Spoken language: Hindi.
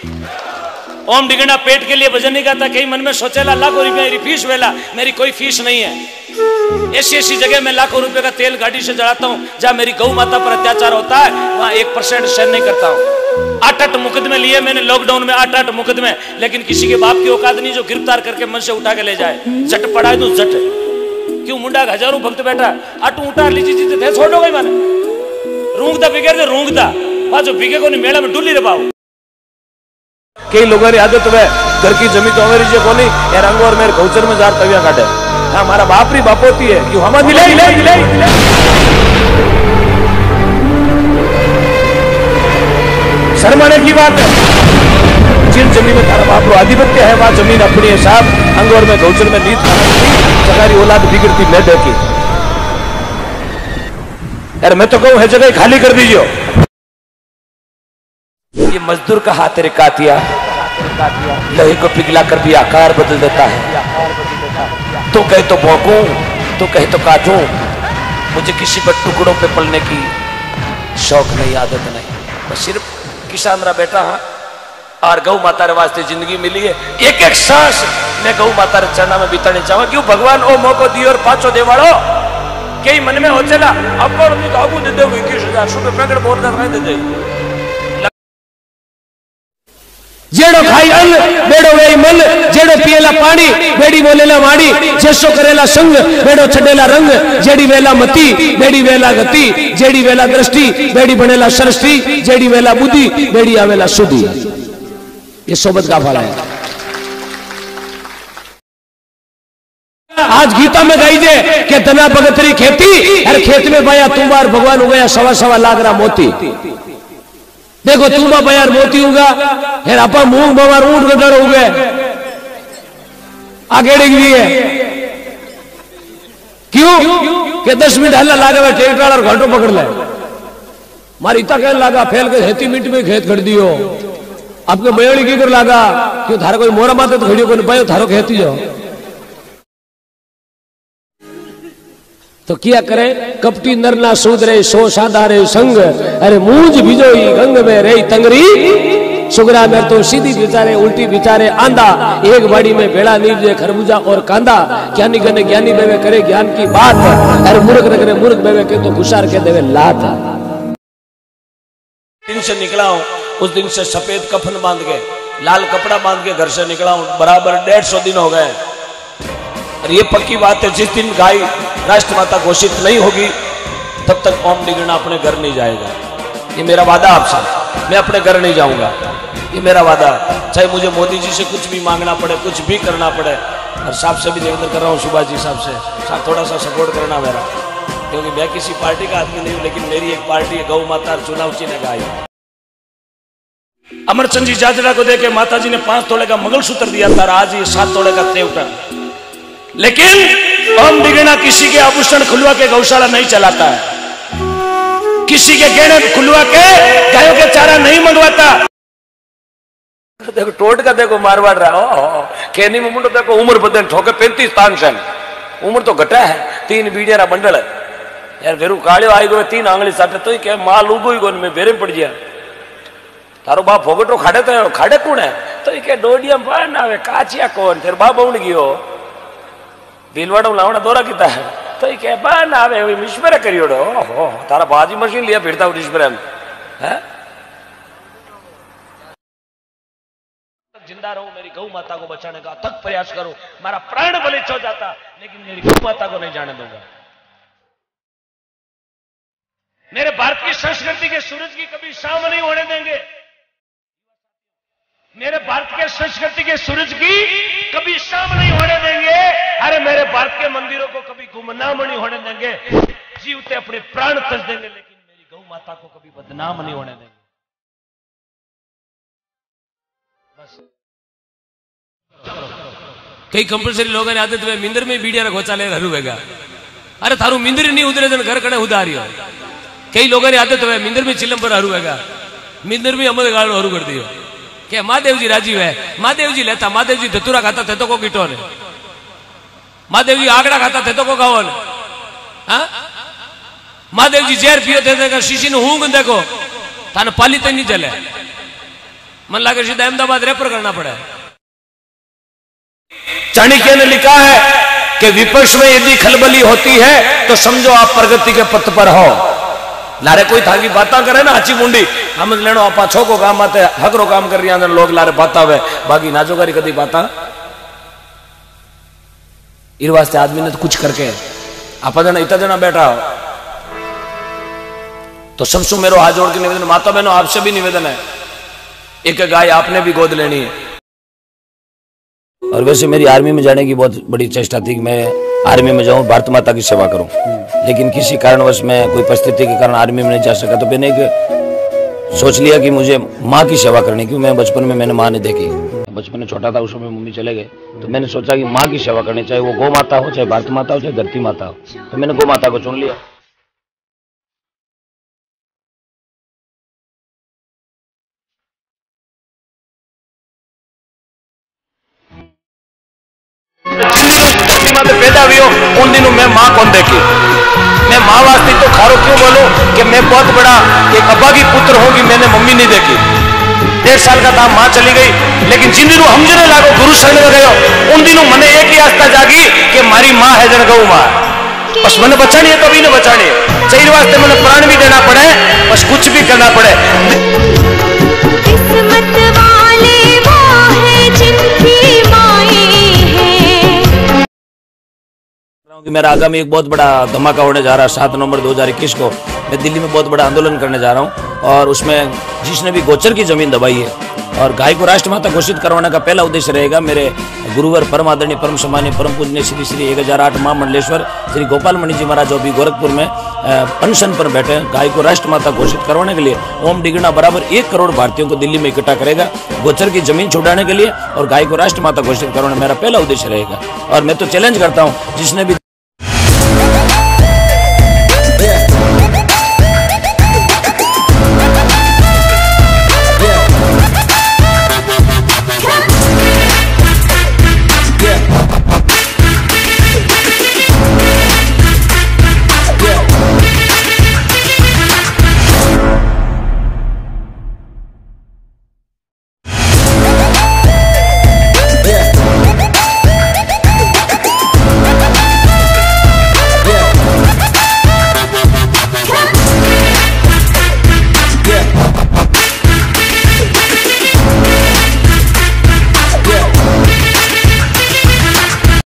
ओम डिगना पेट के लिए भजन नहीं गाता, कहीं मन में सोचेला, लाखों रुपया मेरी फ़ीस वेला, मेरी कोई फ़ीस नहीं है। ऐसी ऐसी जगह मैं लाखों रुपए का तेल गाड़ी से जलाता हूँ, जहाँ मेरी गौ माता पर अत्याचार होता है, वहाँ एक परसेंट सहन नहीं करता हूँ। आठ आठ मुकदमे लिए मैंने लॉकडाउन में आठ आठ मुकदमे, लेकिन किसी के बाप की औकात नहीं जो गिरफ़्तार करके मन से उठा के ले जाए। जट पड़ा है तो जट क्यों मुंडा हज़ारों भक्त बैठा आटू उठा लीजिए, जीते छोड़ो गई मैंने। रूंगता बिगड़ दे रूंगता वहाँ जो बिगे को नहीं, मेला में डुली रे पाओ कई लोगों की आदत है घर की ज़मीन तो अमेरी जो कोनी यार अंगो और मेरे गौचर में जार तविया काटे हाँ हमारा बाप री बाप होती है क्यों हमारा मिले मिले मिले शर्माने की बात है। जिन ज़मीन में तारा बाप रो आधिपत्य है वहाँ ज़मीन अपनी है साहब। अंगोर में गौचर में नीत सगारी औलाद बिगड़ती ले देखी। यार मैं तो कहूँ है जगह खाली कर दीजिए ये मजदूर का हाथ कातिया लोहे को पिघला कर भी आकार बदल देता है। तो कहे तो भौंकू तो कहे तो काटू मुझे किसी पर टुकड़ों पे पलने की शौक नहीं, आदत नहीं। बस सिर्फ़ किसान रहा बैठा हाँ। और गौ माता रे वास्ते ज़िंदगी मिली है। एक एक सांस मैं गौ माता रे चरणा में बिताने चाहूँ। क्यों भगवान ओ मौको दियो और पाचो देवाड़ो? कई मन में हो चला अब तो दे दे इक्कीस हज़ार सुबह प्रकट बोल कर दे दे। जेड़ो खाई अन्न, बेड़ो वेई मन, जेड़ो पिएला पानी बेड़ी बोलेला वाणी, जेसो करेला संग, बेड़ो छडेला रंग, जेड़ी वेला मति, बेड़ी वेला गति, जेड़ी वेला दृष्टि, बेड़ी बनेला सृष्टि जेड़ी वेला बुद्धि, बेड़ी आवेला सुधि। ये सोबत का फल है आज गीता में गाई जे के दना भगतरी खेती हर खेत में भाया तुम बार भगवान उगया सवा सवा लाग रहा मोती। देखो तुम्बा बयार मोती उगा फिर आपा मूंग बवार ऊँट हो गए आगे डिग भी है। क्यों? कि दस मिनट हल्ला लागे हुए ट्रैक्टर वाला घंटों पकड़ ले। मारी इतना कहने लगा फैल के हेती मिनट में खेत खड़ दियो। आपके बयोड़ी की कर लगा क्यों थारा कोई मोरा माते तो खड़ियो कोई पायो थारो खेती जाओ। तो क्या करे? कपटी नरना सूद रे सो सादा रे संग। अरे मूंज भिजोई, गंग में रे तंगरी। सुगरा में तो सीधी बिचारे, उल्टी बिचारे आंदा एक बाड़ी में बेड़ा नीचे खरबूजा और कांदा। ज्ञानी गने ज्ञानी बेवे करे, ज्ञान की बात। अरे मूर्ख न करे मूर्ख बेवे के तो खुशार के देवे लात। दिन से निकला हूँ उस दिन से सफ़ेद कफन बाँध के, लाल कपड़ा बाँध के घर से निकला हूँ बराबर डेढ़ सौ दिन हो गए। और ये पक्की बात है, जिस दिन गाय राष्ट्रमाता घोषित नहीं होगी, तब तक ओम डिगना अपने घर नहीं जाएगा। ये मेरा वादा आपसे मैं अपने घर नहीं जाऊँगा। ये मेरा वादा, चाहे मुझे मोदी जी से कुछ भी मांगना पड़े, कुछ भी करना पड़े, और साहब से भी निवेदन कर रहा हूँ, सुभाष जी साहब से। साहब थोड़ा सा सपोर्ट करना मेरा, क्योंकि मैं किसी पार्टी का आदमी नहीं हूँ, लेकिन मेरी एक पार्टी है, गौ माता चुनाव चिन्ह गाय अमरचंद जी जाजरा को देखे माता जी ने पाँच तोड़े का मंगलसूत्र दिया था आज ये सात तोड़े का तेवटा लेकिन ओम डिगना किसी के आभूषण खुलवा के गौशाला नहीं चलाता है। किसी के गहने खुलवा के गायों के चारा नहीं मंगवाता। देखो, टोट का देखो, मारवाड़ रहा केनी में मुंडो देखो, उम्र बदन ठोके पैंतीस तान से उम्र तो घटा है, तीन बीड़िया बंडल है। यार, वेरू काड़ियो आई गए तीन आंगली साटे तो ही क्या माल उगो ही गो मैं बेरे पड़ गया। तारो बाप भोगटो खाड़े तो खाड़े कौन है? तो ये डोडिया पान आवे काचिया कौन? तेरे बाप उड़ गयो भीलवाड़ा लावना दौरा किता है। तो ये क्या पान आवे मिश्मरे करियोड़ो। ओहो तारा बाजी मशीन लिया फिरता हूँ मिश्मरे में। हैं? ज़िंदा रहूँ, मेरी गौ माता को बचाने का तक प्रयास करूँ। मेरा प्राण बलिच हो जाता, लेकिन मेरी गौ माता को नहीं जाने दूँगा। मेरे भारत की संस्कृति के सूरज की कभी शाम नहीं होने देंगे। मेरे भारत के संस्कृति के सूरज की कभी शाम नहीं होने देंगे अरे मेरे भारत के मंदिरों को कभी गुमनाम नहीं होने देंगे। जीवते अपने प्राण तज देंगे, लेकिन मेरी गौ माता को कभी बदनाम नहीं होने देंगे। बस। कई कंपल्सरी लोगों ने आदत में तो मिंदर में बीड़िया रखो, चाले हरुवेगा अरे थारू मिंदर नहीं उधरे जन घर कड़े कने हो। कई लोगों ने आदत हुए तो मिंदर में चिलम पर हरुवेगा मिंदर में अमर गाड़ो हरू कर दियो। क्या महादेव जी राजीव है महादेव जी लेता महादेव जी धतुरा खाता थे तो को किटोर है મહાદેવજી આગડા ખાતા તે તો કો ગાવો ને હા મહાદેવજી ઝેર પીઓ તે તો शीशी નું હુંગ દેખો તાને પાલી તો નહીં ચલે मन लागे सीधा अहमदाबाद रेफर करना पड़े चाणक्य ने लिखा है कि विपक्ष में यदि खलबली होती है तो समझो आप प्रगति के पथ पर हो लारे कोई थाकी बातें करे ना अच्छी मुंडी हम लेनो आपा छो को काम आते हकरो काम कर रही हैं लोग लारे बाता हुए बाकी नाचो करी कदी बाता इस वास्ते आदमी ने तो कुछ करके। आप जना इतना जना बैठा हो। तो सबसे मेरो हाथ जोड़ के निवेदन, माता बहनों, आपसे भी निवेदन है। एक गाय आपने भी गोद लेनी है। और वैसे मेरी आर्मी में जाने की बहुत बड़ी चेष्टा थी कि मैं आर्मी में जाऊँ, भारत माता की सेवा करूँ। लेकिन किसी कारणवश मैं कोई परिस्थिति के कारण आर्मी में नहीं जा सका तो मैंने एक सोच लिया कि मुझे माँ की सेवा करनी क्यों मैं बचपन में मैंने माँ नहीं देखी। बचपन में छोटा था, उस समय मम्मी चले गए। तो मैंने सोचा कि माँ की सेवा करनी चाहे वो गौ माता हो, चाहे भारत माता हो, चाहे धरती माता हो। तो मैंने गौ माता को चुन लिया। हो मैं माँ वास्ते तो खारो क्यों बोलूँ कि मैं बहुत बड़ा एक अब्बा की पुत्र होगी, मैंने मम्मी नहीं देखी। डेढ़ साल का था माँ चली गई लेकिन जिन दिनों हम जने लागो गुरु शरण में गयो उन दिनों मने एक ही आस्था जागी कि मारी माँ है जन गऊ माँ। बस मैंने बचानी है कभी नहीं बचानी है। चाहिए वास्ते मैंने प्राण भी देना पड़े बस कुछ भी करना पड़े। किस्मत वाले वो हैं जिनकी कि मेरा आगामी एक बहुत बड़ा धमाका होने जा रहा है सात नवंबर 2021 को। मैं दिल्ली में बहुत बड़ा आंदोलन करने जा रहा हूँ और उसमें जिसने भी गोचर की ज़मीन दबाई है और गाय को राष्ट्रमाता घोषित करवाने का पहला उद्देश्य रहेगा मेरे गुरुवर परम आदरणीय, परम सम्मानीय परम पूजनीय श्री श्री एक हज़ार आठ महामंडलेश्वर, श्री गोपाल मणि जी महाराज अभी गोरखपुर में अनशन पर बैठे हैं। गाय को राष्ट्रमाता घोषित करवाने के लिए ओम डिगना बराबर एक करोड़ भारतीयों को दिल्ली में इकट्ठा करेगा, गोचर की ज़मीन छुड़ाने के लिए और गाय को राष्ट्रमाता घोषित करवाना मेरा पहला उद्देश्य रहेगा। और मैं तो चैलेंज करता हूँ, जिसने भी